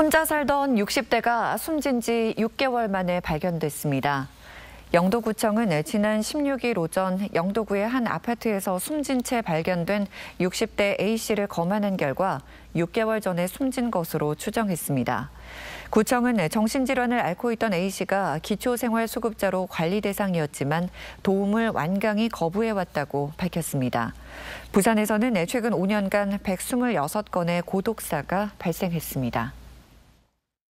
혼자 살던 60대가 숨진 지 6개월 만에 발견됐습니다. 영도구청은 지난 16일 오전 영도구의 한 아파트에서 숨진 채 발견된 60대 A씨를 검안한 결과 6개월 전에 숨진 것으로 추정했습니다. 구청은 정신질환을 앓고 있던 A씨가 기초생활수급자로 관리 대상이었지만 도움을 완강히 거부해왔다고 밝혔습니다. 부산에서는 최근 5년간 126건의 고독사가 발생했습니다.